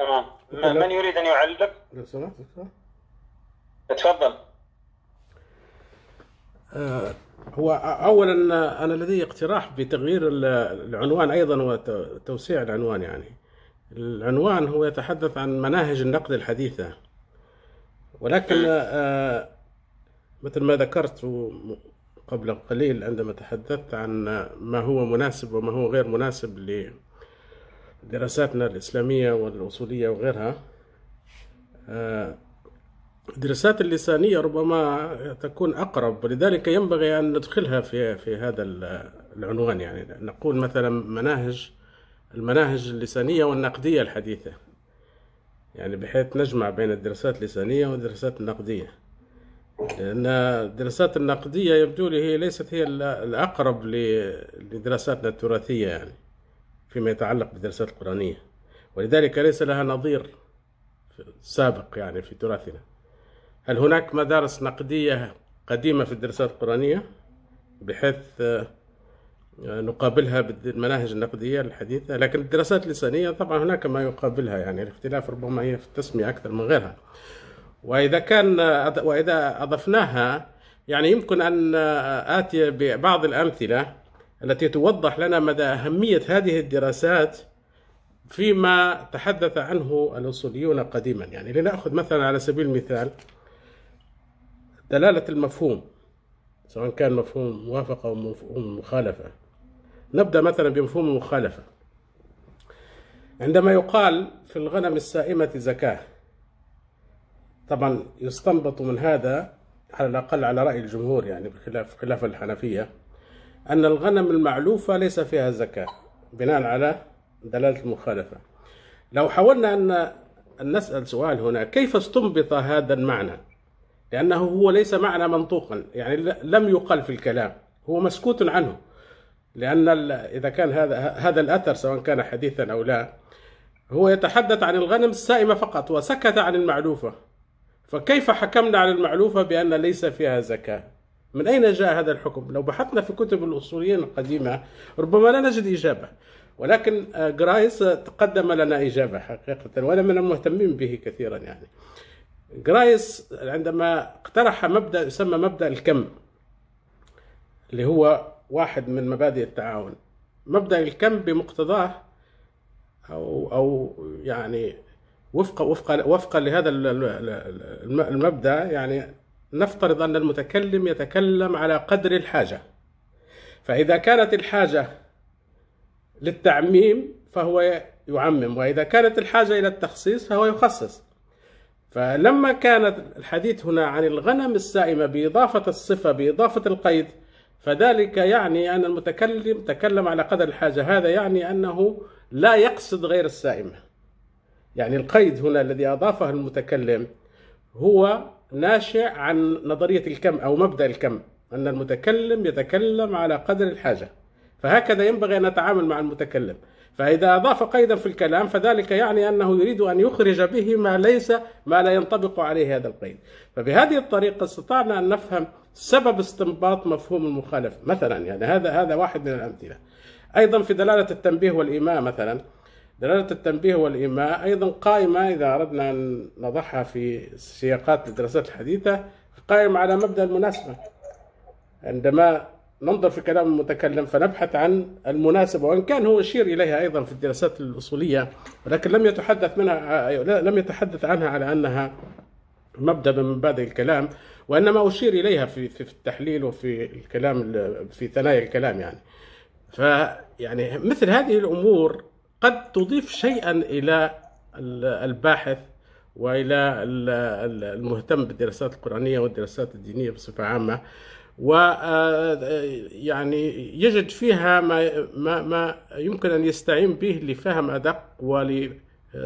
تمام. من يريد أن يعلق؟ لو سمحت دكتور. تفضل. آه، هو اولا أنا لدي اقتراح بتغيير ال- العنوان أيضا وتوسيع العنوان يعني. العنوان هو يتحدث عن مناهج النقد الحديثة. ولكن آه، مثل ما ذكرت قبل قليل عندما تحدثت عن ما هو مناسب وما هو غير مناسب لدراساتنا الإسلامية والأصولية وغيرها. آه، الدراسات اللسانية ربما تكون أقرب ولذلك ينبغي أن ندخلها في في هذا ال- العنوان. يعني نقول مثلا مناهج المناهج اللسانية والنقدية الحديثة. يعني بحيث نجمع بين الدراسات اللسانية والدراسات النقدية. لأن الدراسات النقدية يبدو لي هي ليست هي ال- الأقرب لدراساتنا التراثية يعني. فيما يتعلق بالدراسات القرآنية. ولذلك ليس لها نظير سابق يعني في تراثنا. هل هناك مدارس نقدية قديمة في الدراسات القرآنية بحيث آه، نقابلها بالمناهج النقدية الحديثة؟ لكن الدراسات اللسانية طبعا هناك ما يقابلها يعني الاختلاف ربما هي في التسمية أكثر من غيرها. وإذا كان وإذا أضفناها يعني يمكن أن آتي ببعض الأمثلة التي توضح لنا مدى أهمية هذه الدراسات فيما تحدث عنه الأصوليون قديما. يعني لنأخذ مثلا على سبيل المثال دلالة المفهوم سواء كان مفهوم موافقة أو مفهوم مخالفة. نبدأ مثلا بمفهوم المخالفة. عندما يقال في الغنم السائمة زكاة طبعا يستنبط من هذا على الأقل على رأي الجمهور يعني بخلاف خلاف الحنفية. أن الغنم المعلوفة ليس فيها زكاة بناء على دلالة المخالفة. لو حاولنا أن نسأل سؤال هنا كيف استنبط هذا المعنى؟ لأنه هو ليس معنى منطوقا يعني لم يقل في الكلام هو مسكوت عنه. لأن إذا كان هذا هذا الأثر سواء كان حديثا أو لا هو يتحدث عن الغنم السائمة فقط وسكت عن المعلوفة فكيف حكمنا على المعلوفة بأن ليس فيها زكاة؟ من أين جاء هذا الحكم؟ لو بحثنا في كتب الأصوليين القديمة ربما لا نجد إجابة. ولكن آه، جرايس تقدم لنا إجابة حقيقة وأنا من المهتمين به كثيرا يعني. جرايس عندما اقترح مبدأ يسمى مبدأ الكم اللي هو واحد من مبادئ التعاون. مبدأ الكم بمقتضاه أو أو يعني وفق وفق وفقا لهذا ال- ال- ال- المبدأ يعني نفترض أن المتكلم يتكلم على قدر الحاجة. فإذا كانت الحاجة للتعميم فهو يعمم وإذا كانت الحاجة إلى التخصيص فهو يخصص. فلما كانت الحديث هنا عن الغنم السائمة بإضافة الصفة بإضافة القيد فذلك يعني أن المتكلم تكلم على قدر الحاجة. هذا يعني أنه لا يقصد غير السائمة. يعني القيد هنا الذي أضافه المتكلم هو ناشئ عن نظرية الكم أو مبدأ الكم أن المتكلم يتكلم على قدر الحاجة. فهكذا ينبغي أن نتعامل مع المتكلم. فإذا أضاف قيدا في الكلام فذلك يعني أنه يريد أن يخرج به ما ليس ما لا ينطبق عليه هذا القيد. فبهذه الطريقة استطعنا أن نفهم سبب استنباط مفهوم المخالفة مثلا يعني هذا هذا واحد من الأمثلة. أيضا في دلالة التنبيه والإيماء مثلا دلالة التنبيه والإيماء أيضا قائمة إذا أردنا أن نضعها في سياقات الدراسات الحديثة قائمة على مبدأ المناسبة. عندما ننظر في كلام المتكلم فنبحث عن المناسبة وإن كان هو يشير إليها أيضا في الدراسات الأصولية ولكن لم يتحدث منها لم يتحدث عنها على أنها مبدأ من مبادئ الكلام وإنما أشير إليها في في التحليل وفي الكلام في ثنايا الكلام يعني. فيعني مثل هذه الأمور قد تضيف شيئا إلى الباحث وإلى المهتم بالدراسات القرآنية والدراسات الدينية بصفة عامة. و يعني يجد فيها ما ما ما يمكن أن يستعين به لفهم أدق ول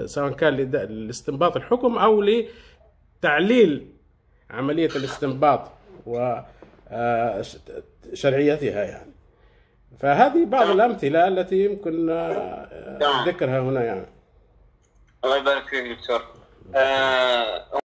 سواء كان لاستنباط الحكم أو لتعليل عملية الاستنباط وشرعيتها يعني. فهذه بعض الأمثلة التي يمكن ذكرها هنا يعني. الله يبارك فيك دكتور. آه